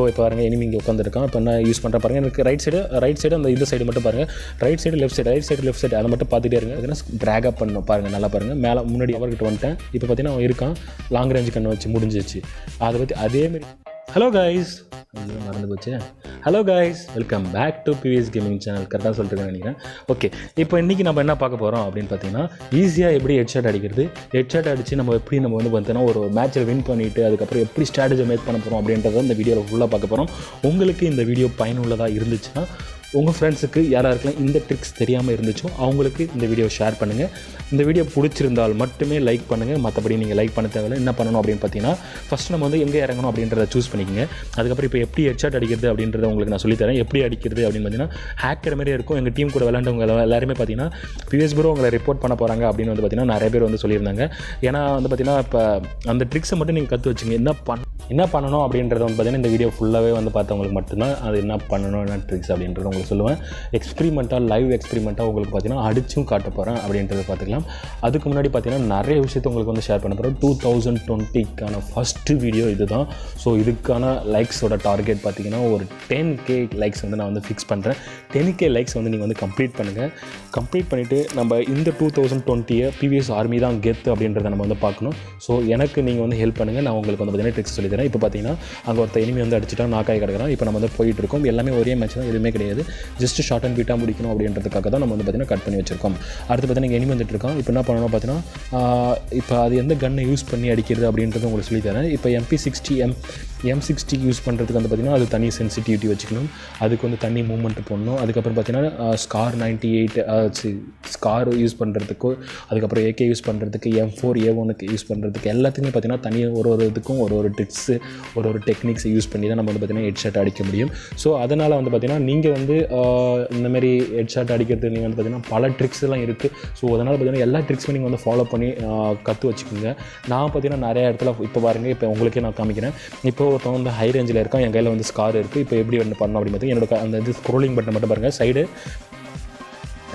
இப்போ இப்போ பாருங்க எனிமி இங்கே உட்காந்துருக்கான் இப்போ என்ன யூஸ் பண்ணுற பாருங்க. எனக்கு ரைட் சைடு ரைட் சைடு அந்த இந்த சைடு மட்டும் பாருங்க. Right side left side right side left side அதை மட்டும் பார்த்துட்டே இருங்க. அதுனா ட்ராக் அப் பண்ணணும் பாருங்கள் நல்லா பாருங்கள் மேலே முன்னாடி அவர்கிட்ட வந்துட்டேன். இப்போ பார்த்தீங்கன்னா அவன் இருக்கான். லாங் ரேஞ்ச் கண்ணை வச்சு முடிஞ்சிச்சு அதை பற்றி அதேமாரி ஹலோ கைஸ் மறந்து போச்சு hello guys welcome back to PVS gaming channel கரெக்டாக சொல்லிட்டு நினைக்கிறேன். ஓகே இப்போ இன்றைக்கி நம்ம என்ன பார்க்க போகிறோம் அப்படின்னு பார்த்தீங்கன்னா ஈஸியாக எப்படி ஹெட்ஷாட் அடிக்கிறது ஹெட்ஷாட் அடித்து நம்ம எப்படி நம்ம வந்து பார்த்தீங்கன்னா ஒரு மேட்ச்சில் வின் பண்ணிவிட்டு அதுக்கப்புறம் எப்படி ஸ்ட்ராட்டஜி மேக் பண்ண போகிறோம் அப்படின்றத இந்த வீடியோவில் ஃபுல்லாக பார்க்க போகிறோம் உங்களுக்கு இந்த வீடியோ பயனுள்ளதாக இருந்துச்சுன்னா உங்கள் ஃப்ரெண்ட்ஸுக்கு யாராருக்கெல்லாம் இந்த ட்ரிக்ஸ் தெரியாமல் இருந்துச்சோ அவங்களுக்கு இந்த வீடியோ ஷேர் பண்ணுங்கள் இந்த வீடியோ பிடிச்சிருந்தால் மட்டுமே லைக் பண்ணுங்கள் மற்றபடி நீங்கள் லைக் பண்ண தேவையில்ல. என்ன பண்ணணும் அப்படின்னு பார்த்தீங்கன்னா ஃபஸ்ட் நம்ம வந்து எங்கே இறங்கணும் அப்படின்றத சூஸ் பண்ணிக்கோங்க. அதுக்கப்புறம் இப்போ எப்படி ஹெட்ஷாட் அடிக்கிறது அப்படின்றத உங்களுக்கு நான் சொல்லித்தரேன். எப்படி அடிக்கிறது அப்படின்னு பார்த்தீங்கன்னா ஹேக்கர் மாதிரியே இருக்கும். எங்கள் டீம் கூட விளாண்டவங்க எல்லாருமே பார்த்தீங்கன்னா பிஎஸ் ப்ரோ உங்களை ரிப்போர்ட் பண்ண போகிறாங்க அப்படின்னு வந்து பார்த்தீங்கன்னா நிறைய பேர் வந்து சொல்லியிருந்தாங்க. ஏன்னா வந்து பார்த்தீங்கன்னா இப்போ அந்த ட்ரிக்ஸை மட்டும் நீங்கள் கற்று வச்சுங்க. என்ன பண்ண என்ன பண்ணணும் அப்படின்றத வந்து பார்த்தீங்கன்னா இந்த வீடியோ ஃபுல்லாகவே வந்து பார்த்தவங்களுக்கு மட்டும்தான். அது என்ன பண்ணணும் என்ன ட்ரிக்ஸ் அப்படின்றத உங்களுக்கு சொல்லுவேன். எக்ஸ்பிரிமெண்ட்டாக லைவ் எக்ஸ்பிரிமெண்ட்டாக உங்களுக்கு பார்த்தீங்கன்னா அடிச்சும் காட்ட போகிறேன் அப்படின்றத பார்த்துக்கலாம். அதுக்கு முன்னாடி பார்த்தீங்கன்னா நிறைய விஷயத்தை உங்களுக்கு வந்து ஷேர் பண்ண போகிறோம் டூ தௌசண்ட் டுவெண்ட்டிக்கான ஃபஸ்ட்டு வீடியோ இதுதான். ஸோ இதுக்கான லைக்ஸோட டார்கெட் பார்த்தீங்கன்னா ஒரு டென் கே லைக்ஸ் வந்து நான் வந்து ஃபிக்ஸ் பண்ணுறேன் டென் கே லைக்ஸ் வந்து நீங்கள் வந்து கம்ப்ளீட் பண்ணுங்கள் கம்ப்ளீட் பண்ணிவிட்டு நம்ம இந்த டூ தௌசண்ட் டுவெண்ட்டியை பிவிஎஸ் ஆர்மி தான் கெத்து அப்படின்றத நம்ம வந்து பார்க்கணும். ஸோ எனக்கு நீங்கள் வந்து ஹெல்ப் பண்ணுங்கள் நான் உங்களுக்கு வந்து பார்த்தீங்கன்னா ட்ரிக்ஸ் சொல்லித்தரேன் இப்போ பார்த்தீங்கன்னா அங்கே ஒருத்த எனிமி வந்து அடிச்சுட்டா நாக்காய் கிடக்குறான். இப்போ நம்ம வந்து போயிட்டு இருக்கோம் எல்லாமே ஒரே மேட்ச் தான் எதுவுமே கிடையாது. ஜஸ்ட் ஷார்ட் அண்ட் பீட்டாக முடிக்கணும் அப்படின்றதுக்காக தான் நம்ம வந்து பார்த்தீங்கன்னா கட் பண்ணி வச்சிருக்கோம். அடுத்து பார்த்தீங்கன்னா எனிமி வந்துட்டு இருக்கோம் இப்போ என்ன பண்ணணும் பார்த்தீங்கன்னா இப்போ அது எந்த கன்னை யூஸ் பண்ணி அடிக்கிறது அப்படின்றது உங்களுக்கு சொல்லித்தரேன் இப்போ MP sixty M M sixty use பண்ணுறதுக்கு வந்து பார்த்தீங்கன்னா அது தனி சென்சிட்டிவிட்டி வச்சுக்கணும். அதுக்கு வந்து தனி மூவ்மெண்ட் போடணும். அதுக்கப்புறம் பார்த்திங்கன்னா SCAR ninety eight SCAR use பண்ணுறதுக்கு அதுக்கப்புறம் ஏகே யூஸ் பண்ணுறதுக்கு எம் ஃபோர் ஏ ஒனுக்கு யூஸ் பண்ணுறதுக்கு எல்லாத்துக்குமே பார்த்தீங்கன்னா தனி ஒரு ஒரு இதுக்கும் ஒரு ஒரு ட்ரிக்ஸு ஒரு ஒரு டெக்னிக்ஸ் யூஸ் பண்ணி தான் நம்ம வந்து பார்த்தீங்கன்னா ஹெட் அடிக்க முடியும். ஸோ அதனால் வந்து பார்த்தீங்கன்னா நீங்கள் வந்து இந்தமாரி இந்த ஹெட் ஷாட் அடிக்கிறது நீங்கள் வந்து பார்த்தீங்கன்னா பல ட்ரிக்ஸ் எல்லாம் இருக்குது ஸோ அதனால் பார்த்தீங்கன்னா எல்லா ட்ரிக்ஸுமே நீங்கள் வந்து ஃபாலோ பண்ணி கற்று வச்சுக்கோங்க. நான் பார்த்தீங்கன்னா நிறைய இடத்துல இப்போ பாருங்கள் இப்போ உங்களுக்கே நான் காமிக்கிறேன். இப்போ ஒருத்தவங்க வந்து ஹை ரேஞ்சில் இருக்கான் என் கையில் வந்து ஸ்கார் இருக்குது இப்போ எப்படி வந்து பண்ணோம் அப்படின்னு பார்த்தீங்கன்னா என்னோட அந்த இது ஸ்க்ரோலிங் பட்டன் மட்டும் பாருங்கள் சைடு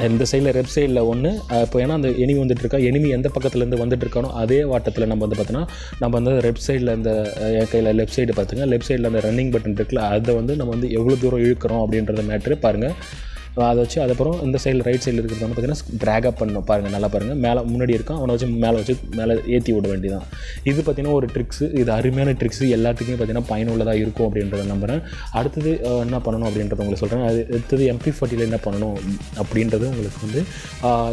இந்த சைடில் லெஃப்ட் சைடில் ஒன்று இப்போ ஏன்னா அந்த எனிமி வந்துட்டு இருக்கா எனிமி எந்த பக்கத்துலேருந்து வந்துட்டு இருக்கானோ அதே வாட்டத்தில் நம்ம வந்து பார்த்தோன்னா நம்ம வந்து லெஃப்ட் சைடில் இந்த என் கையில் லெஃப்ட் சைடு பார்த்துங்க லெஃப்ட் சைடில் அந்த ரன்னிங் பட்டன் இருக்குல்ல அதை வந்து நம்ம வந்து எவ்வளோ தூரம் இழுக்கிறோம் அப்படின்றத மேட்ரு பாருங்கள் அதை வச்சு அதுக்கப்புறம் இந்த சைடில் ரைட் சைடில் இருக்கிறது வந்து பார்த்தீங்கன்னா ட்ராக் அப் பண்ணணும். பாருங்கள் நல்லா பாருங்கள் மேலே முன்னாடி இருக்கும். அவனை வச்சு மேலே வச்சு மேலே ஏற்றி விட வேண்டியதான் இது பார்த்தீங்கன்னா ஒரு ட்ரிக்ஸு இது அருமையான ட்ரிக்ஸு எல்லாத்துக்குமே பார்த்தீங்கன்னா பயனுள்ளதாக இருக்கும் அப்படின்றத நம்புகிறேன் அடுத்தது என்ன பண்ணணும் அப்படின்றத உங்களுக்கு சொல்கிறேன் அது அடுத்தது எம்பி ஃபார்ட்டியில் என்ன பண்ணணும் அப்படின்றது உங்களுக்கு வந்து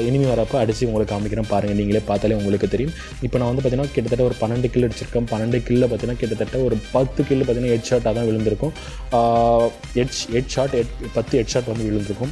இனிமே வரப்போ அடித்து உங்களுக்கு காமிக்கிறேன். பாருங்கள் நீங்களே பார்த்தாலே உங்களுக்கு தெரியும். இப்போ நான் வந்து பார்த்திங்கன்னா கிட்டத்தட்ட ஒரு பன்னெண்டு கில் அடிச்சிருக்கேன். பன்னெண்டு கில்ல பார்த்திங்கன்னா கிட்டத்தட்ட ஒரு பத்து கில் பார்த்தீங்கன்னா ஹெட் ஷாட்டாக தான் விழுந்திருக்கும். ஹெட் ஹெட் ஷாட் ஹெட் பத்து ஹெட் ஷாட் வந்து விழுந்திருக்கும்.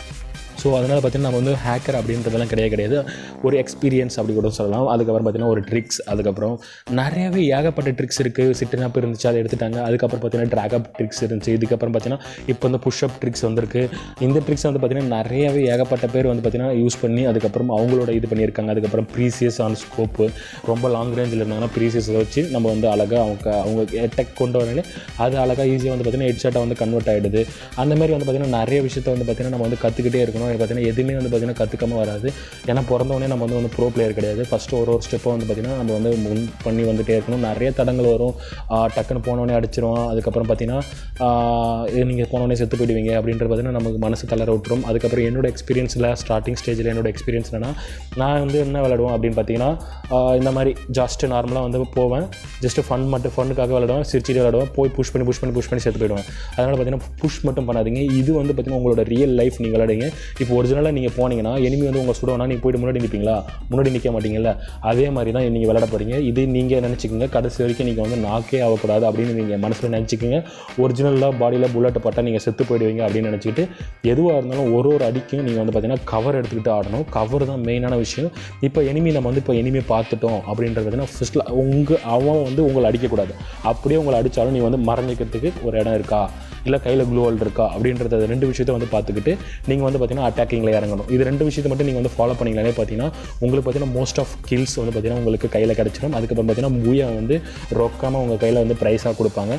ஸோ அதனால் பார்த்தீங்கன்னா நம்ம வந்து ஹேக்கர் அப்படின்றதெல்லாம் கிடையாது கிடையாது. ஒரு எக்ஸ்பீரியன்ஸ் அப்படி கூட சொல்லலாம். அதுக்கப்புறம் பார்த்தீங்கன்னா ஒரு ட்ரிக்ஸ் அதுக்கப்புறம் நிறையவே ஏகப்பட்ட ட்ரிக்ஸ் இருக்குது சிட்டனப் இருந்துச்சு அதை எடுத்துட்டாங்க. அதுக்கப்புறம் பார்த்தீங்கன்னா ட்ராகப் ட்ரிக்ஸ் இருந்துச்சு. இதுக்கப்புறம் பார்த்திங்கன்னா இப்போ வந்து புஷ்அப் ட்ரிக்ஸ் வந்திருக்கு. இந்த ட்ரிக்ஸ் வந்து பார்த்தீங்கன்னா நிறையவே ஏகப்பட்ட பேர் வந்து பார்த்திங்கன்னா யூஸ் பண்ணி அதுக்கப்புறம் அவங்களோட இது பண்ணியிருக்காங்க. அதுக்கப்புறம் ப்ரீசியஸ் ஆன் ஸ்கோப்பு ரொம்ப லாங் ரேஞ்சில் இருந்தாங்கன்னா ப்ரீசியஸை வச்சு நம்ம வந்து அழகாக அவங்க அவங்க டெக் கொண்டு வரனாலே அது அழகாக ஈஸியாக வந்து பார்த்தீங்கன்னா ஹெட்ஷாட்டாக வந்து கன்வெர்ட் ஆகிடுது அந்த மாதிரி வந்து பார்த்தீங்கன்னா நிறைய விஷயத்த வந்து பார்த்தீங்கன்னா நம்ம வந்து கற்றுக்கிட்டே இருக்கணும். இது பார்த்தீங்கன்னா எதுவுமே வந்து பார்த்தீங்கன்னா கற்றுக்காம வராது. ஏன்னா பிறந்தவொடனே நம்ம வந்து வந்து ப்ரோ பிளேயர் கிடையாது. ஃபஸ்ட்டு ஒரு ஒரு ஸ்டெப்பை வந்து பார்த்தீங்கன்னா நம்ம வந்து முன் பண்ணி வந்துகிட்டே இருக்கணும். நிறைய தடங்கள் வரும். டக்குன்னு போனோடனே அடிச்சிரும் அதுக்கப்புறம் பார்த்தீங்கன்னா நீங்கள் போனோடனே செத்து போயிடுவீங்க அப்படின்றது பார்த்தீங்கன்னா நமக்கு மனசு தளர விட்டுரும். அதுக்கப்புறம் என்னோட எக்ஸ்பீரியன்ஸில் ஸ்டார்டிங் ஸ்டேஜில் என்னோட எக்ஸ்பீரியன்ஸ் என்னன்னா நான் வந்து என்ன விளாடுவோம் அப்படின்னு பார்த்தீங்கன்னா இந்த மாதிரி ஜஸ்ட் நார்மலாக வந்து போவேன். ஜஸ்ட் ஃபன் மட்டும் ஃபன்னுக்காக விளையாடுவேன். சிரிச்சிட்டு விளையாடுவேன். போய் புஷ் பண்ணி புஷ் பண்ணி புஷ் பண்ணி செத்து போயிடுவேன். அதனால் பார்த்தீங்கன்னா புஷ் மட்டும் பண்ணாதீங்க. இது வந்து பார்த்தீங்கன்னா உங்களோட ரியல் லைஃப் நீங்கள் விளையாடுங்க. இப்போ ஒரிஜினலாக நீங்கள் போனீங்கன்னா எனிமி வந்து உங்கள் சுடவனா நீங்கள் போயிட்டு முன்னாடி நிற்பீங்களா முன்னாடி நிற்க மாட்டீங்கல்ல? அதே மாதிரி தான் நீங்கள் விளையாட போகிறீங்க இது நீங்கள் நினச்சிக்கோங்க. கடைசி வரைக்கும் நீங்கள் வந்து நாக்கே ஆகக்கூடாது அப்படின்னு நீங்கள் மனசில் நினச்சிக்கோங்க. ஒரிஜினலாக பாடியில் புல்லட் பட்டால் நீங்கள் செத்து போயிடுவீங்க அப்படின்னு நினச்சிக்கிட்டு எதுவாக இருந்தாலும் ஒரு ஒரு அடிக்கும் நீங்கள் வந்து பார்த்தீங்கன்னா கவர் எடுத்துக்கிட்டு ஆடணும். கவர் தான் மெயினான விஷயம். இப்போ எனிமி நம்ம வந்து இப்போ எனிமி பார்த்துட்டோம் அப்படின்றது பார்த்தீங்கன்னா ஃபஸ்ட்டில் உங்கள் அவன் வந்து உங்களை அடிக்கக்கூடாது. அப்படியே உங்களை அடித்தாலும் நீ வந்து மறைஞ்சிக்கிறதுக்கு ஒரு இடம் இருக்கா? இல்லை கையில் க்ளூவல் இருக்கா அப்படின்றத ரெண்டு விஷயத்தை வந்து பார்த்துக்கிட்டு நீங்கள் வந்து பார்த்தீங்கன்னா அட்டாக்கிங்கில் இறங்கணும். இது ரெண்டு விஷயத்தை மட்டும் நீங்கள் வந்து ஃபாலோ பண்ணிங்களாலே பார்த்தீங்கன்னா உங்களுக்கு பார்த்தீங்கன்னா மோஸ்ட் ஆஃப் கில்ஸ் வந்து பார்த்தீங்கன்னா உங்களுக்கு கையில் கிடச்சிடும் அதுக்கப்புறம் பார்த்தீங்கன்னா மூயை வந்து ரொக்காமல் உங்கள் கையில் வந்து ப்ரைஸாக கொடுப்பாங்க.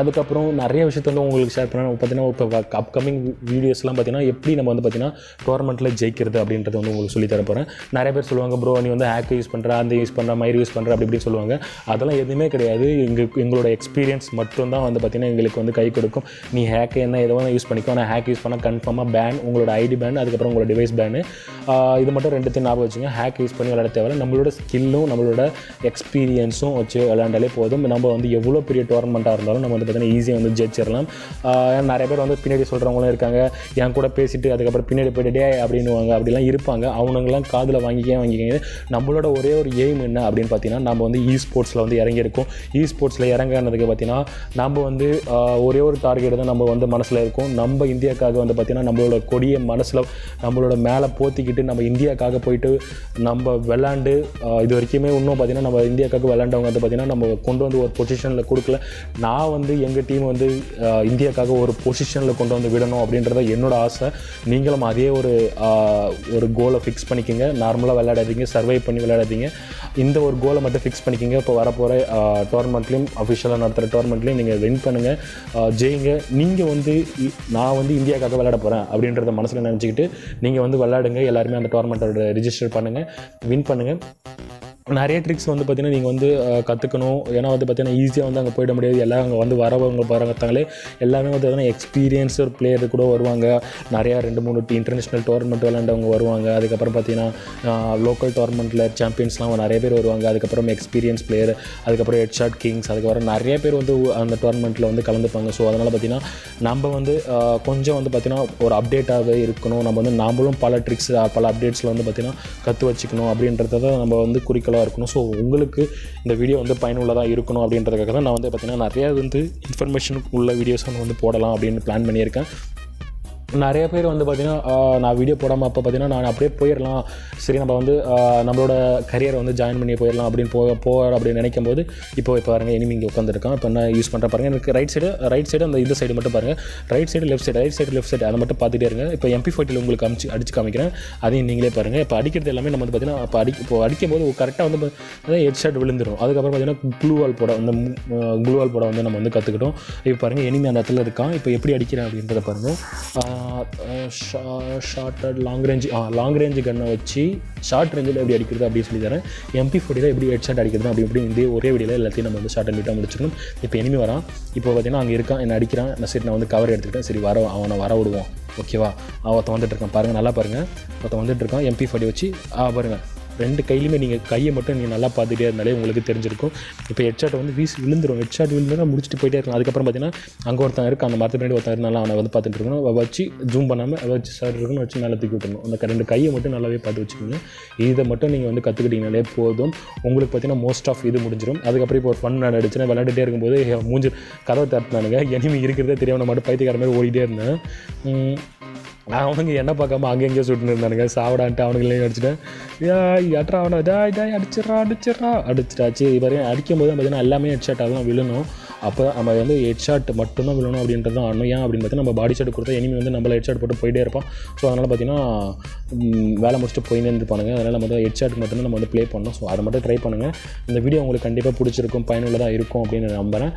அதுக்கப்புறம் நிறைய விஷயத்த வந்து உங்களுக்கு ஷேர் பண்ண பார்த்தீங்கன்னா இப்போ அப்கமிங் வீடியோஸ்லாம் பார்த்தீங்கன்னா எப்படி நம்ம வந்து பார்த்தீங்கன்னா டோர்னமெண்ட்டில் ஜெயிக்கிறது அப்படின்றத வந்து உங்களுக்கு சொல்லி போகிறேன் நிறைய பேர் சொல்லுவாங்க ப்ரோ நீ வந்து ஹேக் யூஸ் பண்ணுற அந்த யூஸ் பண்ணுற மயிர் யூஸ் பண்ணுற அப்படி இப்படி சொல்லுவாங்க. அதெல்லாம் எதுவுமே கிடையாது. எங்கள் எங்களோட எக்ஸ்பீரியன்ஸ் மட்டும்தான் வந்து பார்த்திங்கன்னா எங்களுக்கு வந்து கை கொடுக்கும். நீ ஹேக் என்ன எதை வேணால் யூஸ் பண்ணிக்கோ. ஆனால் ஹேக் யூஸ் பண்ணால் கன்ஃபார்மாக பேன் உங்களோட ஐடி பேன் அதுக்கப்புறம் உங்களோட டிவைஸ் பேனு இது மட்டும் ரெண்டுத்தையும் ஞாபகம் வச்சுங்க. ஹேக் யூஸ் பண்ணி விளையாட தேவை நம்மளோட ஸ்கில்லும் நம்மளோட எக்ஸ்பீரியன்ஸும் வச்சு விளையாண்டாலே போதும். நம்ம வந்து எவ்வளோ பெரிய டோர்னமெண்ட்டாக இருந்தாலும் நம்ம வந்து பார்த்தீங்கன்னா ஈஸியாக வந்து ஜெயிச்சிடலாம். நிறைய பேர் வந்து பின்னாடி சொல்கிறவங்களும் இருக்காங்க. என் கூட பேசிட்டு அதுக்கப்புறம் பின்னாடி போயிட்டு டே அப்படின்னுவாங்க. அப்படிலாம் இருப்பாங்க. அவனுங்களாம் காதில் வாங்கிக்கே வாங்கிக்கங்க. நம்மளோட ஒரே ஒரு எய்ம் என்ன அப்படின்னு பார்த்தீங்கன்னா நம்ம வந்து இ ஸ்போர்ட்ஸில் வந்து இறங்கியிருக்கோம். இ ஸ்போர்ட்ஸில் இறங்கினதுக்கு பார்த்தீங்கன்னா நம்ம வந்து ஒரே ஒரு டார்கெட் தான் நம்ம வந்து மனசில் இருக்கும். நம்ம இந்தியாக்காக வந்து பார்த்திங்கன்னா நம்மளோட கொடியை மனசில் நம்மளோட மேலே போத்திக்கிட்டு நம்ம இந்தியாக்காக போயிட்டு நம்ம விளாண்டு இது வரைக்குமே இன்னும் பார்த்தீங்கன்னா நம்ம இந்தியாக்காக விளாண்டவங்க வந்து பார்த்தீங்கன்னா நம்ம கொண்டு வந்து ஒரு பொசிஷனில் கொடுக்கல. நான் வந்து எங்கள் டீம் வந்து இந்தியாக்காக ஒரு பொசிஷனில் கொண்டு வந்து விடணும் அப்படின்றத என்னோட ஆசை. நீங்களும் அதே ஒரு ஒரு கோலை ஃபிக்ஸ் பண்ணிக்கோங்க. நார்மலாக விளையாடாதீங்க. சர்வை பண்ணி விளையாடாதீங்க. இந்த ஒரு கோலை மட்டும் ஃபிக்ஸ் பண்ணிக்கோங்க. இப்போ வரப்போகிற டோர்னமெண்ட்லேயும் அஃபிஷியலாக நடத்துகிற டோர்னமெண்ட்லேயும் நீங்கள் வின் பண்ணுங்கள் ஜெயிங்க. நீங்கள் வந்து நான் வந்து இந்தியாக்காக விளையாட போகிறேன் அப்படின்றத மனசில் நினச்சிக்கிட்டு நீங்கள் வந்து விளையாடுங்க. எல்லாருமே அந்த டோர்னமெண்ட்டோட ரிஜிஸ்டர் பண்ணுங்கள் வின் பண்ணுங்கள் நிறைய ட்ரிக்ஸ் வந்து பார்த்திங்கன்னா நீங்கள் வந்து கற்றுக்கணும் ஏன்னா வந்து பார்த்திங்கன்னா ஈஸியாக வந்து அங்கே போயிட முடியாது. எல்லாம் அங்கே வந்து வரவங்க வரத்தாங்களே எல்லாமே வந்து பார்த்தீங்கன்னா எக்ஸ்பீரியன்ஸ் ஒரு பிளேயர் கூட வருவாங்க. நிறையா ரெண்டு மூணு இன்டர்நேஷ்னல் டோர்னமெண்ட் விளாண்டவங்க வருவாங்க. அதுக்கப்புறம் பார்த்தீங்கன்னா லோக்கல் டோர்னமெண்ட்டில் சாம்பியன்ஸ்லாம் நிறைய பேர் வருவாங்க. அதுக்கப்புறம் எக்ஸ்பீரியன்ஸ் பிளேயர் அதுக்கப்புறம் ஹெட்ஷாட் கிங்ஸ் அதுக்கப்புறம் நிறைய பேர் வந்து அந்த டோர்னமெண்ட்டில் வந்து கலந்துப்பாங்க. ஸோ அதனால் பார்த்தீங்கன்னா நம்ம வந்து கொஞ்சம் வந்து பார்த்திங்கன்னா ஒரு அப்டேட்டாகவே இருக்கணும். நம்ம வந்து நாமளும் பல ட்ரிக்ஸ் பல அப்டேட்ஸில் வந்து பார்த்தீங்கன்னா கற்று வச்சுக்கணும். அப்படின்றத நம்ம வந்து குறிக்கோளாக இருக்கணும். ஸோ உங்களுக்கு இந்த வீடியோ வந்து பயனுள்ளதாக இருக்கணும் அப்படின்றதுக்காக தான் நான் வந்து பார்த்தீங்கன்னா நிறையா வந்து இன்ஃபர்மேஷனுக்கு உள்ள வீடியோஸ் வந்து போடலாம் அப்படின்னு பிளான் பண்ணியிருக்கேன். நிறைய பேர் வந்து பார்த்திங்கன்னா நான் வீடியோ போடாமல் அப்போ பார்த்தீங்கன்னா நான் அப்படியே போயிடலாம். சரி நம்ம வந்து நம்மளோட கரியரை வந்து ஜாயின் பண்ணி போயிடலாம் அப்படின்னு போக போகிற அப்படின்னு நினைக்கும் போது இப்போ இப்போ பாருங்கள் இனிமே இங்கே உட்காந்துருக்கான் இப்போ என்ன யூஸ் பண்ணுற பாருங்க. எனக்கு ரைட் சைடு ரைட் சைடு அந்த இந்த சைடு மட்டும் பாருங்கள் right side left side right side left side அதை மட்டும் பார்த்துட்டே இருங்க. இப்போ எம்பி ஃபோர்ட்டியில் உங்களுக்கு அமிச்சு அடிச்சு காமிக்கிறேன். அதையும் நீங்களே பாருங்கள் இப்போ அடிக்கிறது எல்லாமே நம்ம வந்து பார்த்தீங்கன்னா இப்போ அடி இப்போ அடிக்கும் போது கரெக்டாக வந்து அதான் ஹெட் ஷாட் விழுந்துடும் அதுக்கப்புறம் பார்த்தீங்கன்னா க்ளூ வால் போட அந்த க்ளூ வால் போட வந்து நம்ம வந்து கற்றுக்கிட்டோம் இப்போ பாருங்கள் எனிமி அந்த இடத்துல இருக்கான். இப்போ எப்படி அடிக்கிறேன் அப்படின்றத பாருங்கள் shorted long range ah long range கன்னை வச்சு ஷார்ட் ரேஞ்சில் எப்படி அடிக்கிறது அப்படின்னு சொல்லி தரேன். எம்பி ஃபோர்ட்டியில் எப்படி ஹெட் ஷாட் அடிக்கிறது அப்படி இப்படி இந்த ஒரே வீடியோவில் எல்லாத்தையும் நம்ம வந்து ஷார்ட் அண்ட் நீட்டாக முடிச்சிடணும். இப்போ இனிமே வரான் இப்போ பார்த்தீங்கன்னா அங்கே இருக்கான் என்ன அடிக்கிறான் நான் சரி நான் வந்து கவர் எடுத்துக்கிட்டேன். சரி வர அவனை வர விடுவோம். ஓகேவா அவன் ஒருத்தன் வந்துட்டு இருக்கான். பாருங்கள் நல்லா பாருங்கள் ஒருத்தன் வந்துட்டு இருக்கான். எம்பி ஃபோர்ட்டி வச்சு ஆ பாருங்கள் ரெண்டு கையிலுமே நீங்கள் கையை மட்டும் நீங்கள் நல்லா பார்த்துட்டே இருந்தாலே உங்களுக்கு தெரிஞ்சிருக்கும். இப்போ ஹெட்ஷாட் வந்து வீசி விழுந்துரும். ஹெட்ஷாட் விழுந்துரும் முடிச்சுட்டு போயிட்டே இருக்கும் அதுக்கப்புறம் பார்த்தீங்கன்னா அங்கே ஒருத்தன் இருக்கு அந்த மரத்து பின்னாடி ஒருத்தன் இருந்தாலும் அவனை வந்து பார்த்துட்டு இருக்கணும். அவ வச்சு ஜூம் பண்ணாமல் வச்சு சார் இருக்கணும். வச்சு மேலே தூக்கி விட்டணும் அந்த ரெண்டு கையை மட்டும் நல்லாவே பார்த்து வச்சுக்கோங்க. இதை மட்டும் நீங்கள் வந்து கற்றுக்கிட்டீங்கனாலே போதும். உங்களுக்கு பார்த்தீங்கன்னா மோஸ்ட் ஆஃப் இது முடிஞ்சிடும் அதுக்கப்புறம் இப்போ ஒரு ஃபன் நடந்துச்சுன்னா விளையாண்டுட்டே இருக்கும்போது மூஞ்சி கதவை தட்டினானுங்க எனிமி இருக்கிறதே தெரியாமல் மட்டும் பைத்தியக்கார மாதிரி ஓடிட்டே இருந்தேன். அவனுங்க என்ன பார்க்காம அங்கே எங்கேயோ சுட்டுன்னு இருந்தானுங்க. சாப்பிடான்ட்டு அவனுங்களையும் அடிச்சுட்டேன். அட்ரா எட்ரா அவனை டேய் டேய் அடிச்சிடறா அடிச்சிடறா. அடிச்சிட்டாச்சு. இவரையும் அடிக்கும் போது பார்த்தீங்கன்னா எல்லாமே ஹெட் தான் விழணும் அப்போ நம்ம வந்து ஹெட் ஷாட் மட்டும்தான் விழணும் அப்படின்றது தான் ஆடணும் ஏன் அப்படின்னு பார்த்தீங்கன்னா நம்ம பாடி ஷாட் கொடுத்தா எனிமி வந்து நம்மள ஹெட் ஷாட் போட்டு போயிட்டே இருப்பான். ஸோ அதனால் பார்த்தீங்கன்னா வேலை முடிச்சுட்டு போயின்னு இருந்துப்பானுங்க. அதனால் நம்ம வந்து ஹெட் ஷாட் மட்டும்தான் நம்ம வந்து ப்ளே பண்ணோம் ஸோ அதை மட்டும் ட்ரை பண்ணுங்கள் இந்த வீடியோ உங்களுக்கு கண்டிப்பாக பிடிச்சிருக்கும் பயனுள்ளதாக இருக்கும் அப்படின்னு நான் நம்புகிறேன்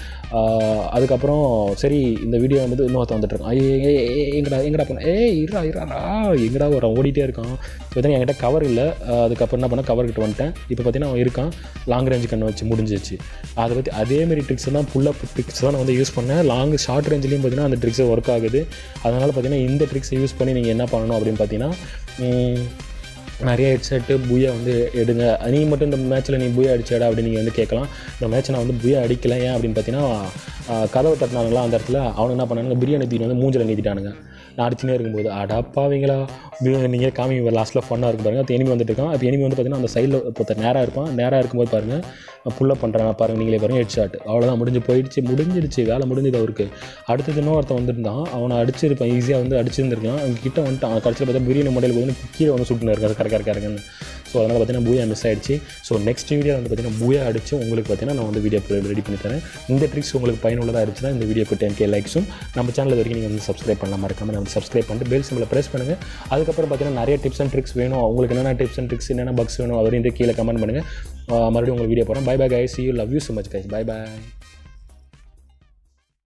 அதுக்கப்புறம் சரி இந்த வீடியோ வந்து இன்னொருத்த வந்துட்டு இருக்கான். ஏ எங்கடா எங்கடா பண்ண ஏய் இருடா இருடா எங்கடா ஒரு ஓடிட்டே இருக்கான். இப்போ பார்த்தீங்கன்னா என்கிட்ட கவர் இல்லை. அதுக்கப்புறம் என்ன பண்ண கவர் கிட்ட வந்துட்டேன். இப்போ பார்த்தீங்கன்னா அவன் இருக்கான். லாங் ரேஞ்ச் கண்ணை வச்சு முடிஞ்சிச்சு அதை பற்றி அதேமாரி ட்ரிக்ஸ் தான் புல் ட்ரிக்ஸ் தான் நான் வந்து யூஸ் பண்ணேன். லாங் ஷார்ட் ரேஞ்சிலையும் பார்த்தீங்கன்னா அந்த ட்ரிக்ஸ் ஒர்க் ஆகுது. அதனால் பார்த்தீங்கன்னா இந்த ட்ரிக்ஸை யூஸ் பண்ணி நீங்கள் என்ன பண்ணணும் அப்படின்னு பார்த்தீங்கன்னா நிறைய ஹெட்செட்டு புயா வந்து எடுங்க. நீ மட்டும் இந்த மேட்ச்சில் நீ புயா அடிச்சாடா அப்படின்னு நீங்கள் வந்து கேட்கலாம். இந்த மேட்ச்சை நான் வந்து புயா அடிக்கல ஏன் அப்படின்னு பார்த்தீங்கன்னா கதவை தட்டினாங்களா அந்த இடத்துல. அவனுக்கு என்ன பண்ணானுங்க பிரியாணி தீனி வந்து மூஞ்சில் நீத்திட்டானுங்க நான் அடிச்சுனே இருக்கும்போது அடப்பாவீங்களா நீங்கள் காமி லாஸ்ட்டில் ஃபன்னாக இருக்கும் பாருங்கள் அது எனிமி வந்துட்டு இருக்கான். அப்போ எனிமி வந்து பார்த்தீங்கன்னா அந்த சைடில் இப்போ நேராக இருப்பான். நேராக இருக்கும்போது பாருங்கள் புல்லப் பண்ணுறேன் பாருங்கள் நீங்களே பாருங்கள் ஹெட் ஷாட் அவ்வளோதான் முடிஞ்சு போயிடுச்சு. முடிஞ்சிடுச்சு வேலை முடிஞ்சது அவருக்கு. அடுத்தது இன்னும் ஒருத்தன் வந்திருந்தான். அவனை அடிச்சிருப்பான் ஈஸியாக வந்து அடிச்சிருந்துருக்கான். அவங்க கிட்ட வந்துட்டு அவன் கடைசியில் பார்த்தா பிரியாணி மொடையில் வந்து கீழே வந்து சுட்டுன்னு இருக்காரு. கரெக்டாக இருக்காருங்கன்னு ஸோ அதனால் பார்த்தீங்கன்னா பூயா மிஸ் ஆயிடுச்சு. ஸோ நெக்ஸ்ட் வீடியோ வந்து பார்த்தீங்கன்னா பூயா அடிச்சு உங்களுக்கு பார்த்தீங்கன்னா நான் வந்து வீடியோ ரெடி பண்ணி தரேன். இந்த ட்ரிக்ஸ் உங்களுக்கு பயனுள்ளதாக இருந்துச்சுன்னா இந்த வீடியோக்கு டென் கே லைக்ஸும் நம்ம சேனல் வரைக்கும் நீங்கள் வந்து சப்ஸ்கிரைப் பண்ணலாம் மறக்காம வந்து சப்ஸ்கிரைப் பண்ணிட்டு பெல் சிம்பிளை ப்ரெஸ் பண்ணுங்கள் அதுக்கப்புறம் பார்த்தீங்கன்னா நிறைய டிப்ஸ் அண்ட் ட்ரிக்ஸ் வேணும். உங்களுக்கு என்னென்ன டிப்ஸ் அண்ட் ட்ரிக்ஸ் என்னென்ன பக்ஸ் வேணும் அப்படின்ட்டு கீழே கமெண்ட் பண்ணுங்கள் மறுபடியும் உங்களுக்கு வீடியோ போகிறேன் bye bye guys you love you so much guys bye bye